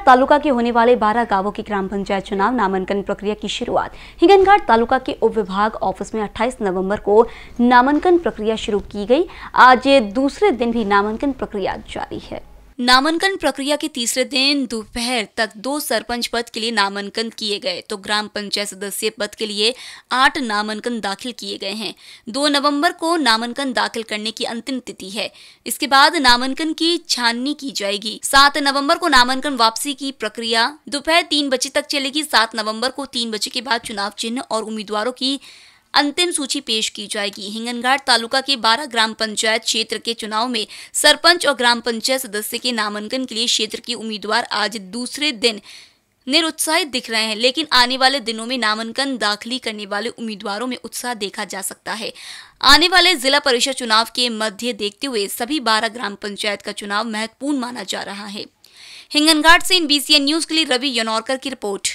हिंगनघाट तालुका के होने वाले 12 गाँवों की ग्राम पंचायत चुनाव नामांकन प्रक्रिया की शुरुआत। हिंगनघाट तालुका के उप विभाग ऑफ़िस में 28 नवंबर को नामांकन प्रक्रिया शुरू की गई। आज दूसरे दिन भी नामांकन प्रक्रिया जारी है। नामांकन प्रक्रिया के तीसरे दिन दोपहर तक दो सरपंच पद के लिए नामांकन किए गए। तो ग्राम पंचायत सदस्य पद के लिए आठ नामांकन दाखिल किए गए हैं। दो नवंबर को नामांकन दाखिल करने की अंतिम तिथि है। इसके बाद नामांकन की छाननी की जाएगी। सात नवंबर को नामांकन वापसी की प्रक्रिया। दोपहर तीन बजे तक चलेगी। सात नवंबर को तीन बजे के बाद चुनाव चिन्ह और उम्मीदवारों की अंतिम सूची पेश की जाएगी। हिंगनघाट तालुका के 12 ग्राम पंचायत क्षेत्र के चुनाव में सरपंच और ग्राम पंचायत सदस्य के नामांकन के लिए क्षेत्र के उम्मीदवार आज दूसरे दिन निरुत्साहित दिख रहे हैं, लेकिन आने वाले दिनों में नामांकन दाखिली करने वाले उम्मीदवारों में उत्साह देखा जा सकता है। आने वाले जिला परिषद चुनाव के मध्य देखते हुए सभी 12 ग्राम पंचायत का चुनाव महत्वपूर्ण माना जा रहा है। हिंगनघाट से इन बीसीएन न्यूज़ के लिए रवि यनौरकर की रिपोर्ट।